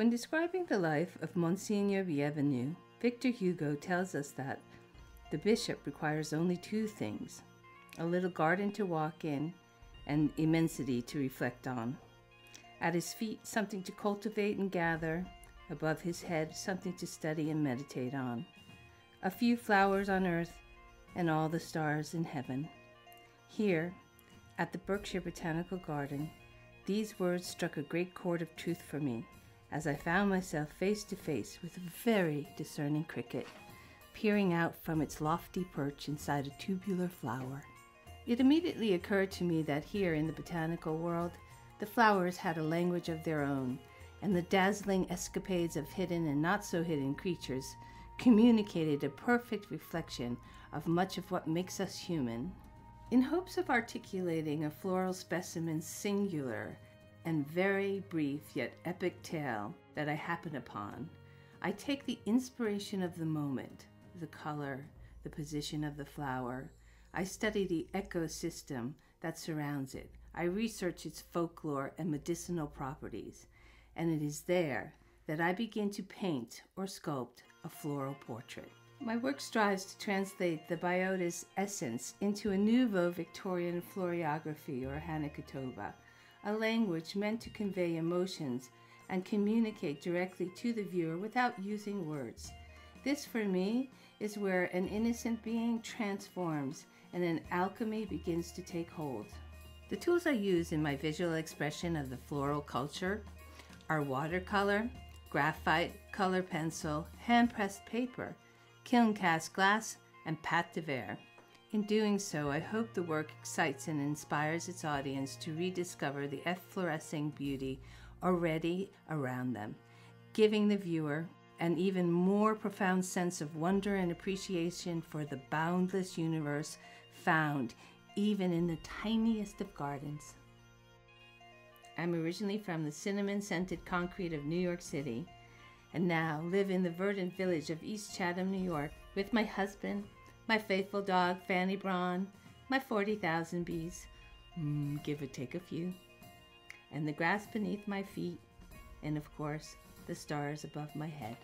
When describing the life of Monsignor Bienvenu, Victor Hugo tells us that the bishop requires only two things a little garden to walk in and immensity to reflect on. At his feet, something to cultivate and gather, above his head, something to study and meditate on. A few flowers on earth and all the stars in heaven. Here, at the Berkshire Botanical Garden, these words struck a great chord of truth for me as I found myself face to face with a very discerning cricket peering out from its lofty perch inside a tubular flower. It immediately occurred to me that here in the botanical world, the flowers had a language of their own, and the dazzling escapades of hidden and not so hidden creatures communicated a perfect reflection of much of what makes us human. In hopes of articulating a floral specimen's singular and very brief yet epic tale that I happen upon, I take the inspiration of the moment, the color, the position of the flower. I study the ecosystem that surrounds it. I research its folklore and medicinal properties. And it is there that I begin to paint or sculpt a floral portrait. My work strives to translate the biota's essence into a nouveau Victorian floriography or hanakotoba, a language meant to convey emotions and communicate directly to the viewer without using words. This, for me, is where an innocent being transforms and an alchemy begins to take hold. The tools I use in my visual expression of the floral culture are watercolor, graphite, color pencil, hand pressed paper, kiln cast glass, and pâte de verre. In doing so, I hope the work excites and inspires its audience to rediscover the efflorescing beauty already around them, giving the viewer an even more profound sense of wonder and appreciation for the boundless universe found even in the tiniest of gardens. I'm originally from the cinnamon scented concrete of New York City and now live in the verdant village of East Chatham, New York, with my husband, my faithful dog Fanny Brawne, my 40,000 bees, mm, give or take a few, and the grass beneath my feet, and of course, the stars above my head.